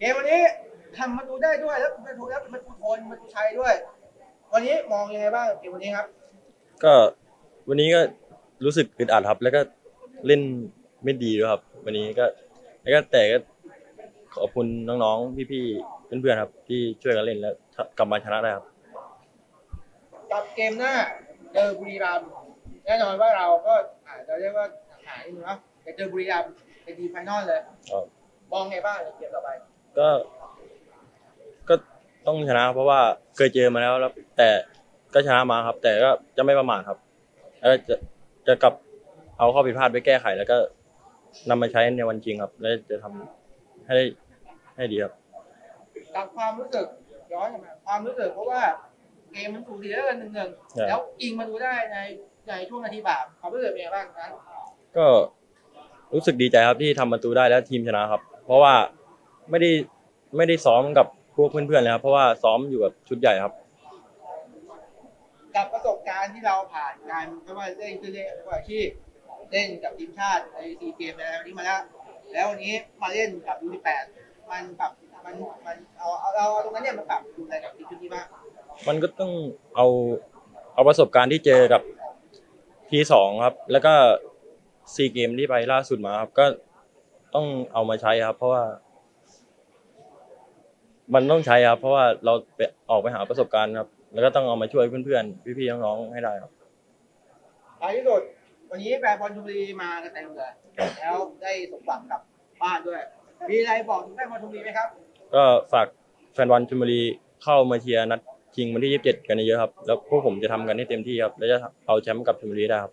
เกมวันนี้ทำประตูได้ด้วยแล้วประตูแล้วเป็นประตูโทนประตูชัยด้วย วันนี้มองยังไงบ้างเกมวันนี้ครับ ก็วันนี้ก็รู้สึกอึดอัดครับ แล้วก็เล่นไม่ดีด้วยครับ วันนี้ก็แล้วก็แต่ก็ขอบคุณน้องๆพี่ๆเพื่อนๆครับ ที่ช่วยกันเล่นแล้วกลับมาชนะได้ครับกับเกมหน้าเจอบุรีรัมย์แน่นอนว่าเราก็อาจจะเรียกว่าหายนิดนึงเนาะแต่เจอบุรีรัมย์เป็นดีไฟนอลเลยครับมองไงบ้างในเกมต่อไป ก็ ก็ต้องชนะ เพราะว่าเคยเจอมาแล้วแล้วแต่ก็ชนะมาครับ แต่ก็จะไม่ประมาทครับแล้วจะจะกลับเอาข้อผิดพลาดไปแก้ไข แล้วก็นำมาใช้ในวันจริงครับ แล้วจะทำให้ให้ดีครับ กับความรู้สึกย้อนกลับมาความรู้สึกเพราะว่าเกมมันถูกดีแล้วกันหนึ่งหนึ่งใช่ แล้วยิงมาดูได้ในในช่วงนาทีบาปความรู้สึกเป็นไงบ้างนั้นก็รู้สึกดีใจครับที่ทำประตูได้แล้วทีมชนะครับ เพราะว่า ไม่ได้ไม่ได้ซ้อมกับพวกเพื่อนๆเลยครับเพราะว่าซ้อมอยู่กับชุดใหญ่ครับ กับประสบการณ์ที่เราผ่านการไม่ว่าเล่นคือเล่นว่าอาชีพเล่นกับทีมชาติในซีเกมอะไรแบบนี้มาแล้ว แล้ววันนี้มาเล่นกับยูนิแปดมันปรับมันมันเอาเอาเอาเอาตรงนั้นเนี่ยมันปรับดูอะไรกับทีมชุดนี้บ้างมันก็ต้องเอาเอาประสบการณ์ที่เจอกับทีสองครับ แล้วก็ซีเกมที่ไปล่าสุดมาครับก็ต้องเอามาใช้ครับ เพราะว่า มันต้องใช้ครับ เพราะว่าเราไปออกไปหาประสบการณ์ครับ แล้วก็ต้องเอามาช่วยเพื่อนๆ พี่ๆ น้องๆ ให้ได้ครับท้ายที่สุดวันนี้แฟนบอลชลบุรีมากันเต็มเลยแล้วได้สมหวังกลับบ้านด้วย มีอะไรบอกถึงแฟนบอลชลบุรีไหมครับ ก็ฝากแฟนบอลชลบุรีเข้ามาเชียร์นัดชิงวันที่ 27 กันเยอะๆครับ แล้วพวกผมจะทำกันให้เต็มที่ครับ แล้วจะเอาแชมป์กับชลบุรีได้ครับ